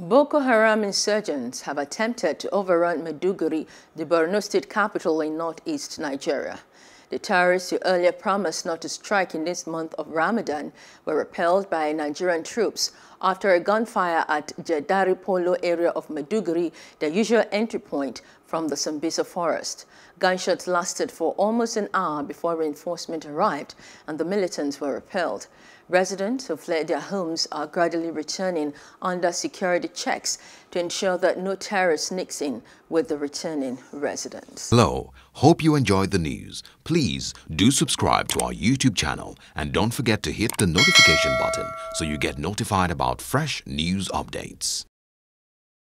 Boko Haram insurgents have attempted to overrun Maiduguri, the Borno state capital in northeast Nigeria. The terrorists who earlier promised not to strike in this month of Ramadan were repelled by Nigerian troops after a gunfire at Jiddari Polo area of Maiduguri, the usual entry point from the Sambisa forest. Gunshots lasted for almost an hour before reinforcement arrived and the militants were repelled. Residents who fled their homes are gradually returning under security checks to ensure that no terror sneaks in with the returning residents. Hello, hope you enjoyed the news. Please do subscribe to our YouTube channel and don't forget to hit the notification button so you get notified about fresh news updates.